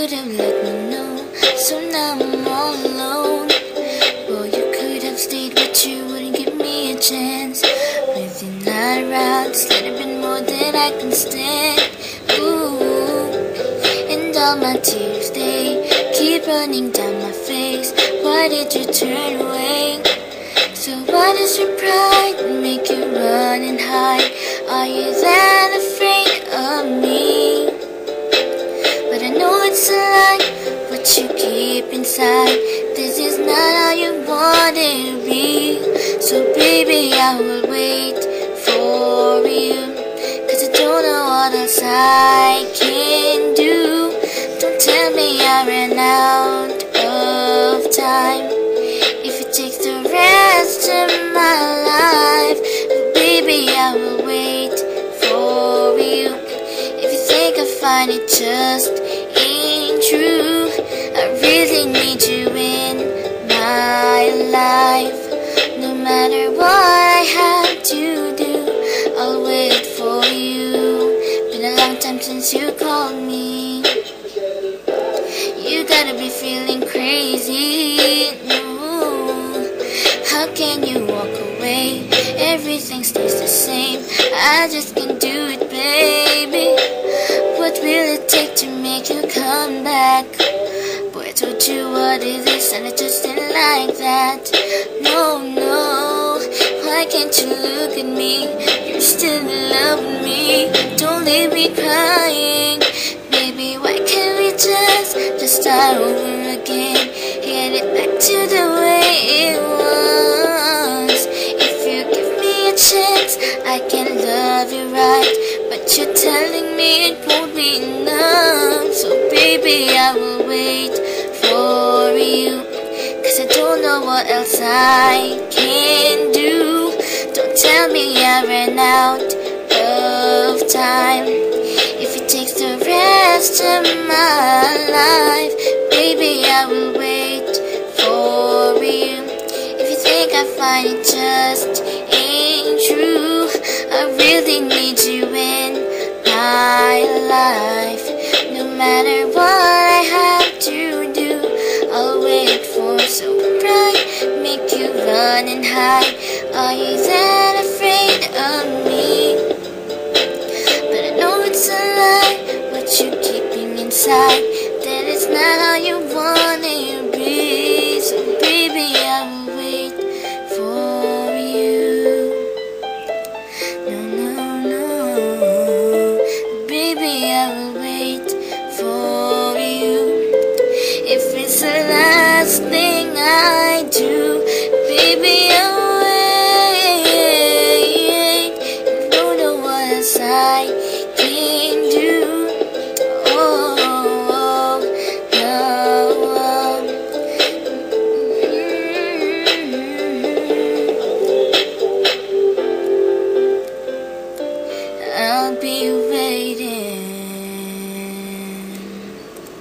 could have let me know, so now I'm all alone. Well, you could have stayed, but you wouldn't give me a chance. With you not around, it's a little bit more than I can stand. Ooh, and all my tears they keep running down my face. Why did you turn away? So why does your pride inside. This is not how you want it to be. So baby, I will wait for you. Cause I don't know what else I can do. Don't tell me I ran out of time. If it takes the rest of my life, baby, I will wait for you. If you think I find it just really need you in my life. No matter what I have to do, I'll wait for you. Been a long time since you called me. You gotta be feeling crazy. No, how can you walk away? Everything stays the same. I just can't do it, baby. What will it take to make you come back? Told you what it is, and I just didn't like that. No, no, why can't you look at me? You're still in love with me. Don't leave me crying, baby. Why can't we just just start over again? Get it back to the way it was. If you give me a chance, I can love you right. But you're telling me it won't be enough. So baby, I will what I can do. Don't tell me I ran out of time. If it takes the rest of my life, baby, I will wait for you. If you think I find it just ain't true, I really need you in my life. No matter what you wanna be. So baby, I will wait for you. No, no, no. Baby, I will wait for you. If it's the last thing I do, baby, I will. be